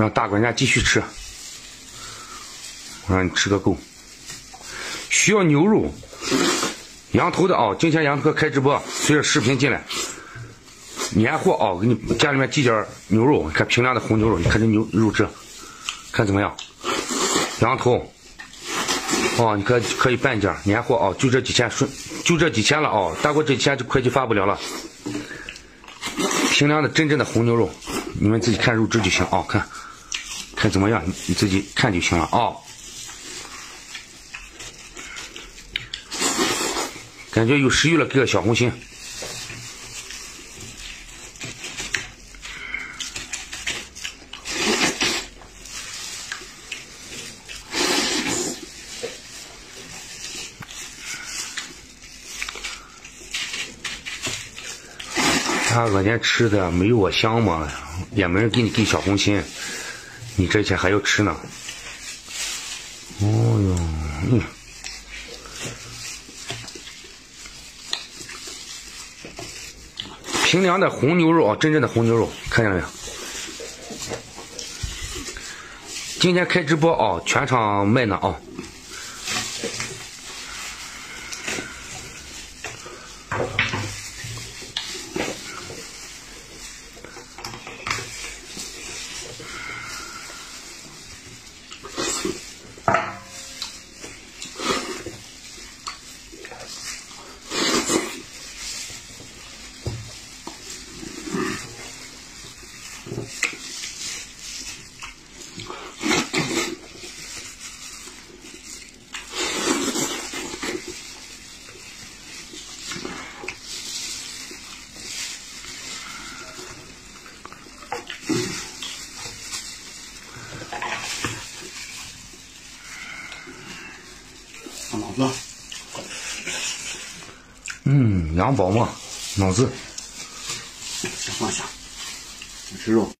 让大管家继续吃，我让你吃个够。需要牛肉、羊头的啊！今天羊哥开直播，随着视频进来，年货啊！给你家里面寄点牛肉，你看平凉的红牛肉，你看这牛肉质，看怎么样？羊头，哦，你可可以半件年货啊！就这几天，顺就这几天了啊！大过这几天就快递发不了了。平凉的真正的红牛肉，你们自己看肉质就行啊！看，看怎么样？你自己看就行了啊！感觉有食欲了，给个小红心。他昨天吃的没有我香嘛，也没人给你给小红心，你这些还要吃呢。哦哟，嗯，平凉的红牛肉啊，真正的红牛肉，看见没有？今天开直播啊，全场卖呢啊。脑子，嗯，羊宝嘛，脑子。先放下，吃肉。